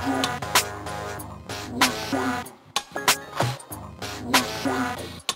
We'll shot. We shot.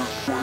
Bye.